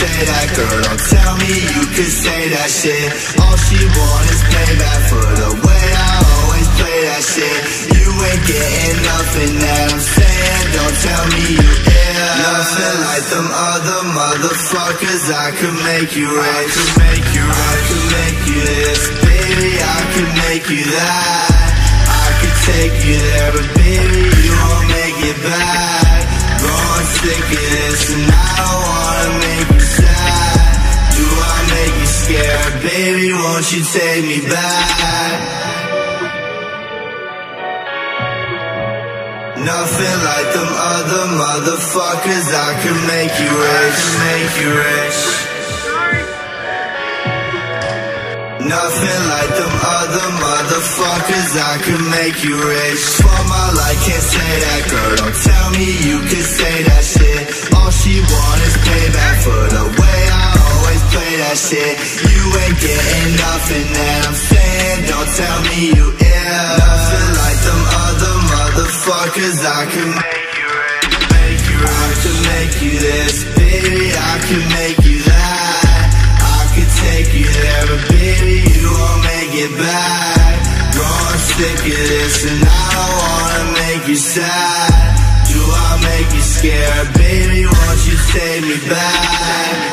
say that Girl, don't tell me you can say that shit. All she want is payback for the way I always play that shit. You ain't getting nothing that I'm saying. Don't tell me you yeah Nothing like them other motherfuckers. I could make you rich. I could make you rich. I could make you this. Baby, I could make you that. I could take you there But baby, you won't make it back. Growing sick of this won't you take me back? Nothing like them other motherfuckers. I can make you rich, make you rich. Nothing like them other motherfuckers. I could make you rich. For my life, can't say that girl. Don't tell me you can say that shit. All she want is payback you yeah Nothing like them other motherfuckers. I can make you rich, make you rich I can make you this, baby. I can make you that. I could take you there, but baby you won't make it back. Growing sick of this and I don't wanna make you sad. Do I make you scared? Baby, won't you take me back?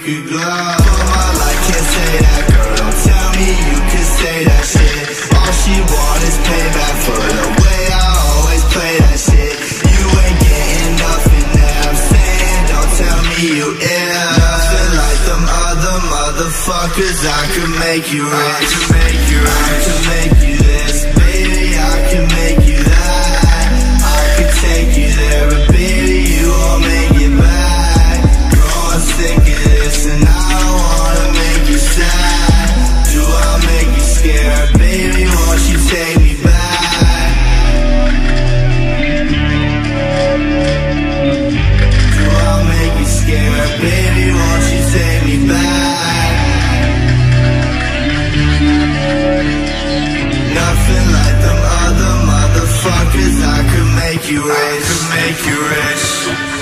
We could go For my life, can't say that, girl Don't tell me you can say that shit. All she want is payback for the way I always play that shit. You ain't getting nothing that I'm saying. Don't tell me you ill Nothing like them other motherfuckers. I could make you rich I could make you rich I could make you this, baby I could make you make you rich.